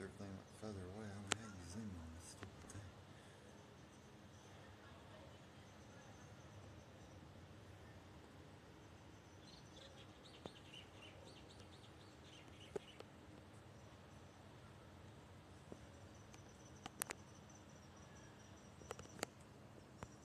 everything went further away, I would have to zoom